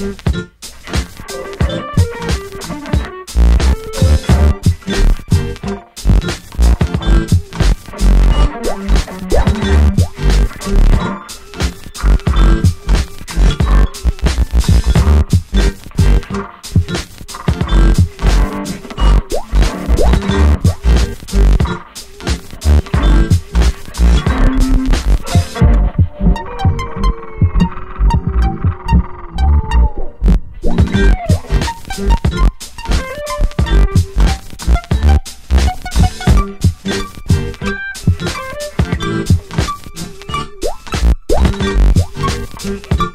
Yeah. do, do.